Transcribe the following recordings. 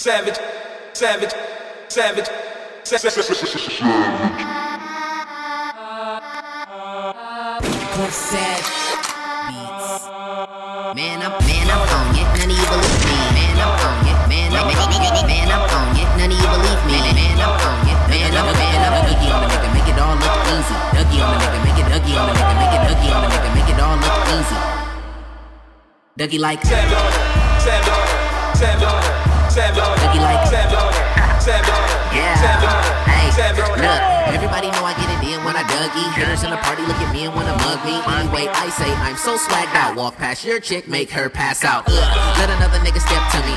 Savage, savage, savage, savage. Beats. Man, I'm man, I'm on it. None of you believe me. Man, I'm on it. Man, I'm man, man, I'm on it. None of you believe me. Man, I'm on it. Man, I'm man, I'm Dougie on the nigga, make it all look easy. Dougie on the nigga, make it Dougie on the nigga, make it Dougie on the nigga, make it all look easy. Dougie like Savage, savage, savage, savage. Dougie like Savage, savage, Yeah. savage, look, everybody know I get it in when I Dougie. Hitters in the party look at me and wanna mug me. Anyway, I say I'm so swagged out. Walk past your chick, make her pass out. Ugh, let another nigga step to me.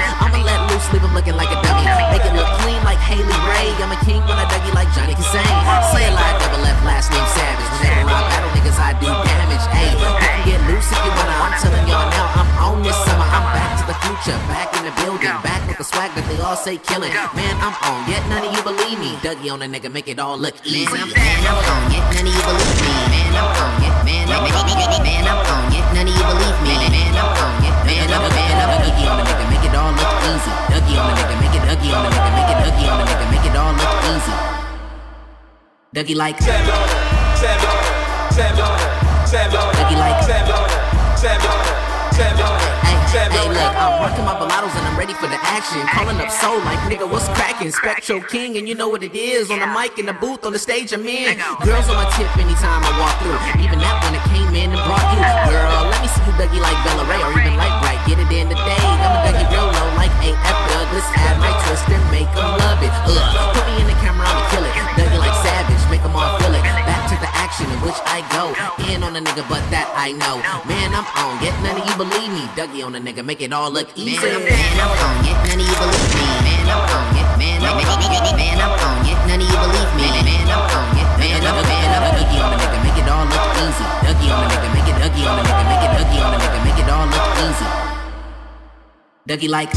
Back in the building, back with the swag that they all say killing. Man, I'm on, yet none of you believe me. Dougie on a nigga, make it all look easy. Man, I'm, man, I'm on, yet none of you believe me. Man, I'm on, yet man, I'm, man, I'm on, yet none of you believe me. Man, I'm on, yet man, I'm, man, I'm Dougie on a nigga, make it all look easy. Dougie on a nigga, make it Dougie on a nigga, make it Dougie on a nigga, make it all look easy. Dougie like. Dougie like savage, savage. Hey, hey, ready for the action. Calling up soul like nigga, what's cracking? Spectro King, and you know what it is. On the mic, in the booth, on the stage, I'm in. Girls on my tip anytime I walk through. Even that when it came in and brought you. Girl, let me see you Dougie like Bella Ray or even like Bright. On a nigga, but that I know. Man, I'm on, yet none of you believe me. Dougie on a nigga, make it all look easy. Man, I'm, on, yet none of you believe me. Man, I'm on, yet man, I'm, man, I'm on, yet none of you believe me. Man, I'm on, yet man, I'm, man, I'm Dougie on a nigga, make it all look easy. Dougie on a nigga, make it Dougie on a nigga, make it Dougie on a nigga, make it all look easy. Dougie like.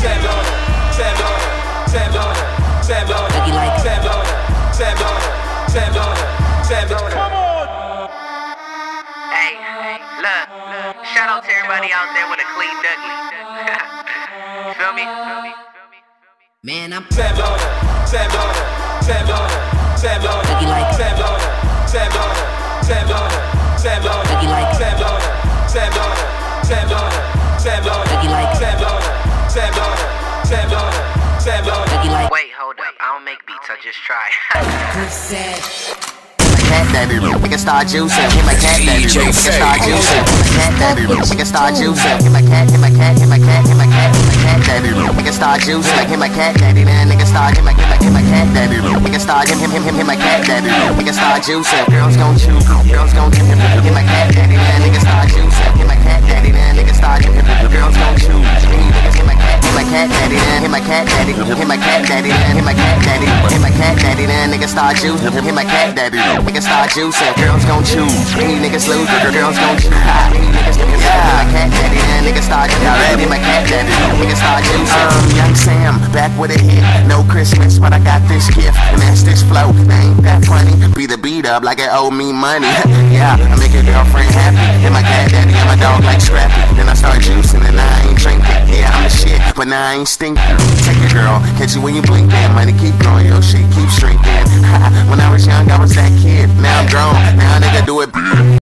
Dougie like shout out to everybody out there with a clean Dougie. Feel me? Man, I'm Savage, savage, savage, savage. Dougie like Savage, savage, savage, savage. Dougie like Savage, savage, savage, savage. Dougie like Savage, savage, savage, savage. Dougie like Wait, hold up. I don't make beats, I just try. cat daddy. We can start juicing. Hit my cat daddy. We can start juicing. Hit my cat daddy. We can start juicing. Hit my cat. Hit my cat. Hit my cat. Hit my cat. Hit my cat daddy. We can start juicing. Like hit my cat daddy. Then nigga start hit my hit my hit my cat daddy. We can start him him him him hit my cat daddy. We can start juicing. Girls gon' chew. Girls gon' hit him hit my cat daddy. Then nigga start juicing. Hit my cat daddy. Hit my cat daddy. Then nigga start juicing. Hit my cat daddy. Can start juicing. Girls gon' chew. Any niggas lose, girls gon' chew. Any niggas hit my cat daddy. Then nigga start juicing. Hit my cat daddy. Can start juicing. Um, young Sam, back with a hit. No Christmas, but I got this gift. And that's this flow. Ain't that funny? Be the beat up like it owe me money. yeah, I make your girlfriend happy. And my cat daddy and my dog like Scrappy. Then I start juicing and I ain't drinking. But now I ain't stinking. Take it, girl. Catch you when you blink. That money keep growing. Your shit keep shrinking. when I was young, I was that kid. Now I'm grown. Now a nigga do it.